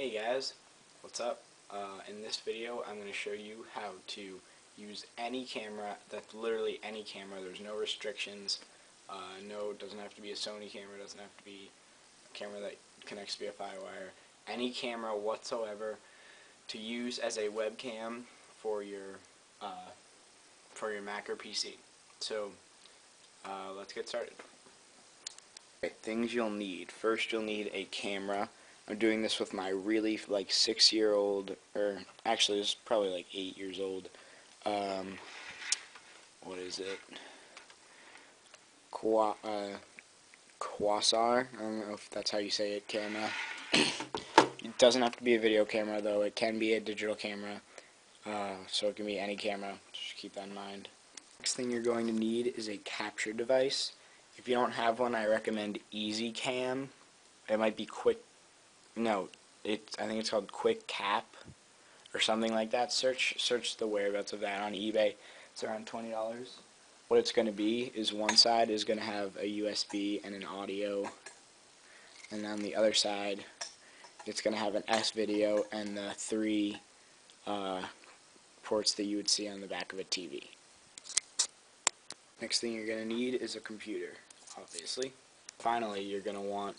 Hey guys, what's up? Uh, in this video I'm going to show you how to use any camera, that's literally any camera, there's no restrictions, uh, no, it doesn't have to be a Sony camera, doesn't have to be a camera that connects via FireWire, any camera whatsoever to use as a webcam for your, uh, for your Mac or PC. So, uh, let's get started. Okay, things you'll need. First you'll need a camera I'm doing this with my really like six year old, or actually it's probably like eight years old. Um, what is it? Qua, uh, Quasar. I don't know if that's how you say it. Camera. it doesn't have to be a video camera though. It can be a digital camera. Uh, so it can be any camera. Just keep that in mind. Next thing you're going to need is a capture device. If you don't have one, I recommend EasyCam. It might be quick no, it. I think it's called Quick Cap or something like that. Search search the whereabouts of that on eBay. It's around twenty dollars. What it's going to be is one side is going to have a USB and an audio, and on the other side, it's going to have an S video and the three uh, ports that you would see on the back of a TV. Next thing you're going to need is a computer, obviously. Finally, you're going to want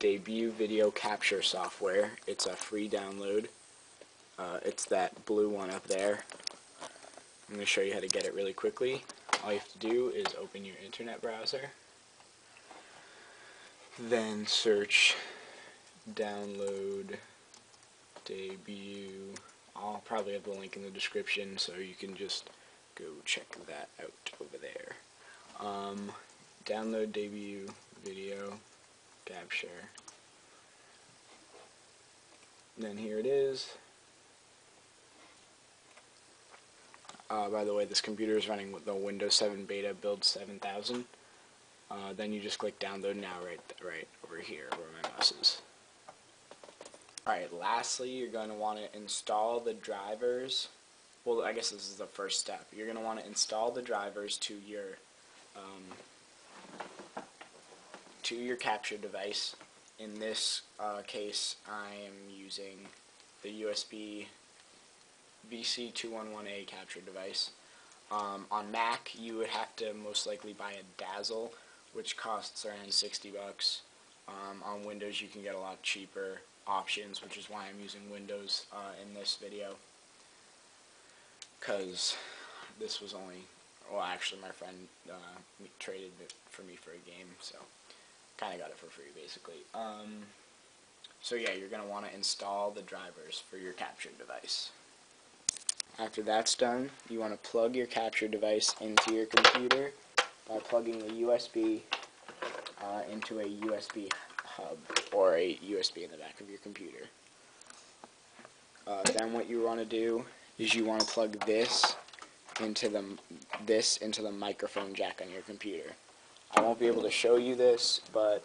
debut video capture software. It's a free download. Uh, it's that blue one up there. I'm going to show you how to get it really quickly. All you have to do is open your internet browser, then search download debut. I'll probably have the link in the description so you can just go check that out over there. Um, download debut video capture. then here it is. Uh, by the way, this computer is running with the Windows 7 Beta Build 7000. Uh, then you just click download now right right over here where my mouse is. Alright, lastly, you're going to want to install the drivers. Well, I guess this is the first step. You're going to want to install the drivers to your um, to your capture device. In this uh, case, I am using the USB VC211A capture device. Um, on Mac, you would have to most likely buy a Dazzle, which costs around 60 bucks. Um, on Windows, you can get a lot cheaper options, which is why I'm using Windows uh, in this video. Because this was only, well, actually, my friend uh, traded it for me for a game, so kind of got it for free basically. Um, so yeah, you're going to want to install the drivers for your capture device. After that's done, you want to plug your capture device into your computer by plugging the USB uh, into a USB hub or a USB in the back of your computer. Uh, then what you want to do is you want to plug this into the this into the microphone jack on your computer. I won't be able to show you this, but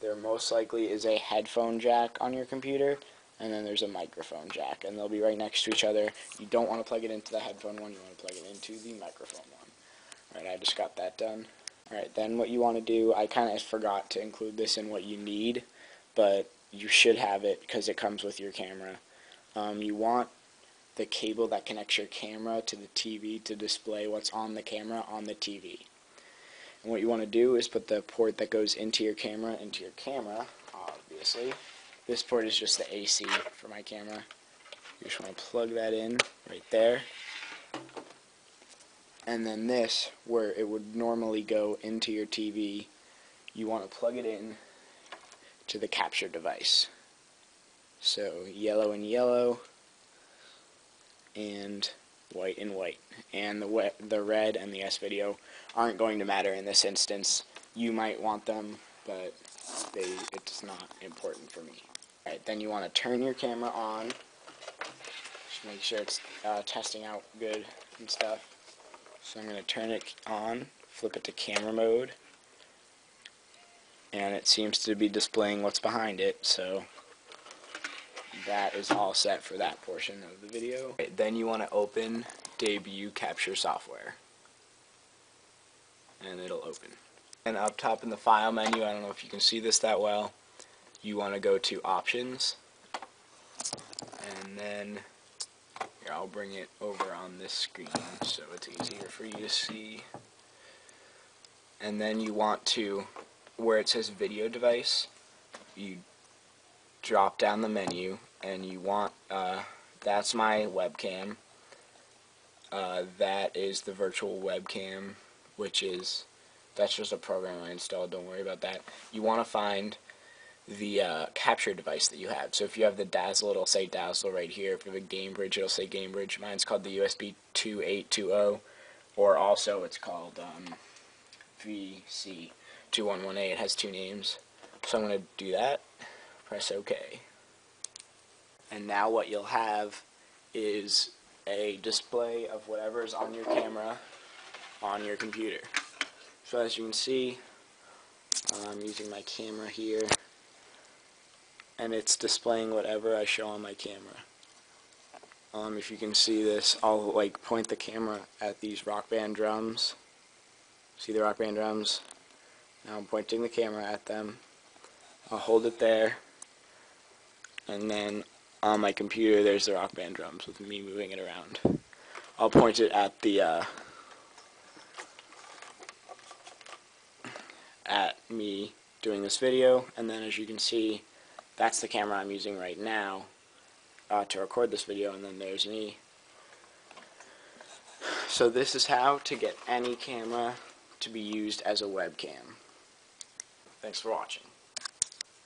there most likely is a headphone jack on your computer, and then there's a microphone jack, and they'll be right next to each other. You don't want to plug it into the headphone one, you want to plug it into the microphone one. Alright, I just got that done. Alright, then what you want to do, I kind of forgot to include this in what you need, but you should have it because it comes with your camera. Um, you want the cable that connects your camera to the TV to display what's on the camera on the TV. And what you want to do is put the port that goes into your camera into your camera, obviously. This port is just the AC for my camera. You just want to plug that in right there. And then this, where it would normally go into your TV, you want to plug it in to the capture device. So yellow and yellow, and white and white. And the, the red and the S video aren't going to matter in this instance. You might want them, but they it's not important for me. Alright, then you want to turn your camera on. Just make sure it's uh, testing out good and stuff. So I'm going to turn it on, flip it to camera mode, and it seems to be displaying what's behind it, so that is all set for that portion of the video. Then you want to open debut capture software and it'll open. And up top in the file menu, I don't know if you can see this that well, you want to go to options and then here I'll bring it over on this screen so it's easier for you to see and then you want to where it says video device you drop down the menu and you want uh, that's my webcam uh, that is the virtual webcam which is that's just a program I installed don't worry about that you want to find the uh, capture device that you have. So if you have the Dazzle, it'll say Dazzle right here. If you have a Gamebridge, it'll say Gamebridge. Mine's called the USB 2820, or also it's called um, VC2118. It has two names. So I'm going to do that. Press OK. And now what you'll have is a display of whatever is on your camera on your computer. So as you can see, I'm using my camera here and it's displaying whatever I show on my camera. Um, if you can see this, I'll like point the camera at these rock band drums. See the rock band drums? Now I'm pointing the camera at them. I'll hold it there, and then on my computer there's the rock band drums with me moving it around. I'll point it at the uh, at me doing this video, and then as you can see that's the camera I'm using right now uh, to record this video and then there's me. So this is how to get any camera to be used as a webcam. Thanks for watching.